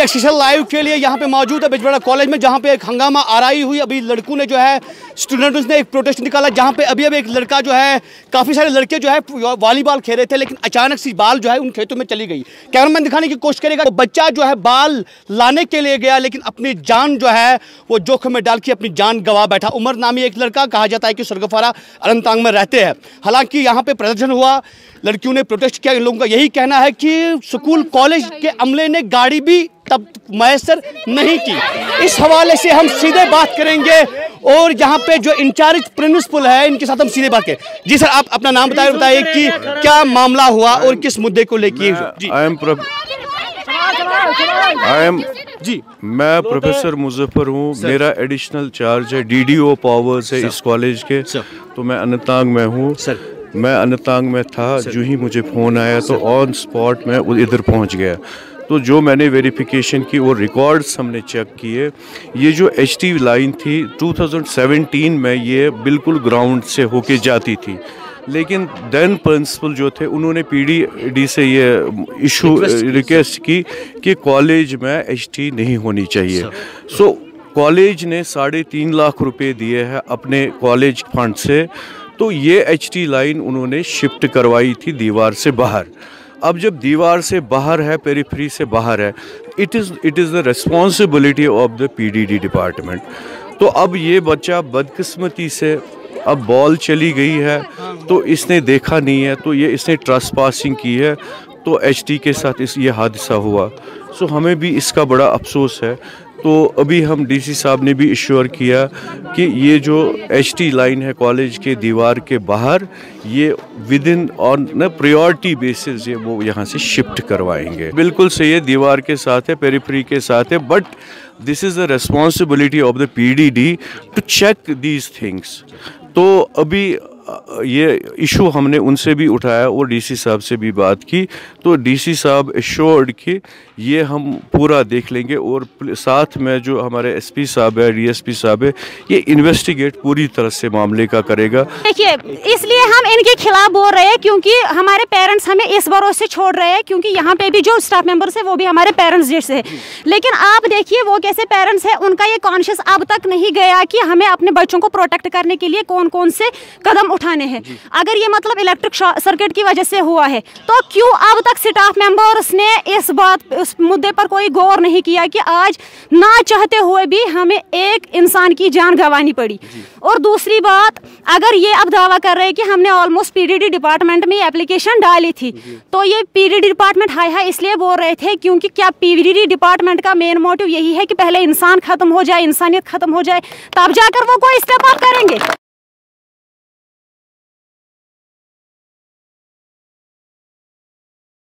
Accession live के लिए यहाँ पे मौजूद है बिजबड़ा कॉलेज में, जहाँ पे एक हंगामा आराई हुई। अभी लड़कों ने जो है स्टूडेंट्स ने एक प्रोटेस्ट निकाला, जहाँ पे अभी अभी एक लड़का जो है, काफ़ी सारे लड़के जो है वॉलीबॉल खेल रहे थे, लेकिन अचानक से बाल जो है उन खेतों में चली गई। कैमरामैन दिखाने की कोशिश करेगा तो बच्चा जो है बाल लाने के लिए गया, लेकिन अपनी जान जो है, वो जोखिम में डाल के अपनी जान गवा बैठा। उमर नामी एक लड़का, कहा जाता है कि स्वर्गफारा अनंतांग में रहते हैं। हालाँकि यहाँ पे प्रदर्शन हुआ, लड़कियों ने प्रोटेस्ट किया। इन लोगों का यही कहना है कि स्कूल कॉलेज के अमले ने गाड़ी भी तब मैसर नहीं की। इस हवाले से हम सीधे बात करेंगे और यहाँ पे जो इंचार्ज प्रिंसिपल है इनके साथ हम सीधे बात करें। जी सर आप अपना नाम बताए बताइए कि क्या मामला हुआ और किस मुद्दे को लेके I am I M G. मैं प्रोफेसर मुजफ्फर हूँ। मेरा एडिशनल चार्ज है डीडीओ पावर्स है इस कॉलेज के। तो मैं अनंतनाग में हूँ। सर मैं अनंतनाग में था जो ही मुझे फ़ोन आया तो ऑन स्पॉट मैं इधर पहुँच गया। तो जो मैंने वेरिफिकेशन की वो रिकॉर्ड्स हमने चेक किए। ये जो एचटी लाइन थी 2017 में ये बिल्कुल ग्राउंड से होके जाती थी। लेकिन देन प्रिंसिपल जो थे उन्होंने पीडीडी से ये इशू रिक्वेस्ट की कि कॉलेज में एचटी नहीं होनी चाहिए। सो so, कॉलेज ने साढ़े तीन लाख रुपए दिए हैं अपने कॉलेज फंड से। तो ये एचटी लाइन उन्होंने शिफ्ट करवाई थी दीवार से बाहर। अब जब दीवार से बाहर है पेरीफ्री से बाहर है it is it is the responsibility of the PDD department तो अब ये बच्चा बदकिस्मती से अब बॉल चली गई है तो इसने देखा नहीं है तो ये इसने ट्रस्ट पासिंग की है तो एच के साथ इस, ये हादसा हुआ. सो हमें भी इसका बड़ा अफसोस है तो अभी हम डीसी साहब ने भी इश्योर किया कि ये जो एचटी लाइन है कॉलेज के दीवार के बाहर, ये within on priority basis ये वो यहाँ से शिफ्ट करवाएँगे। बिल्कुल सही है, दीवार के साथ है पेरीफ्री के साथ है but this is the responsibility of the P D D to check these things तो अभी ये इशू हमने उनसे भी उठाया और डीसी साहब से भी बात की। तो डीसी साहब एश्योर्ड कि ये हम पूरा देख लेंगे और साथ में जो हमारे एसपी साहब है डीएसपी साहब है, ये इन्वेस्टिगेट पूरी तरह से मामले का करेगा। देखिए, इसलिए हम इनके खिलाफ बोल रहे हैं क्योंकि हमारे पेरेंट्स हमें इस भरोसे छोड़ रहे हैं क्योंकि यहाँ पे भी जो स्टाफ मेंबर्स है, वो भी हमारे पेरेंट्स जैसे है। लेकिन आप देखिए, वो कैसे पेरेंट्स है, उनका ये कॉन्शियस अब तक नहीं गया कि हमें अपने बच्चों को प्रोटेक्ट करने के लिए कौन कौन से कदम उठाने हैं। अगर ये मतलब इलेक्ट्रिक सर्किट की वजह से हुआ है तो क्यों अब तक स्टाफ मेंबर्स ने इस बात इस मुद्दे पर कोई गौर नहीं किया कि आज ना चाहते हुए भी हमें एक इंसान की जान गंवानी पड़ी? और दूसरी बात अगर ये अब दावा कर रहे हैं कि हमने ऑलमोस्ट पीडीडी डिपार्टमेंट में एप्लीकेशन डाली थी तो ये पीडीडी डिपार्टमेंट हाई हाई इसलिए बोल रहे थे क्योंकि क्या पीडीडी डिपार्टमेंट का मेन मोटिव यही है कि पहले इंसान खत्म हो जाए इंसानियत खत्म हो जाए तब जाकर वो कोई स्टेप अप करेंगे?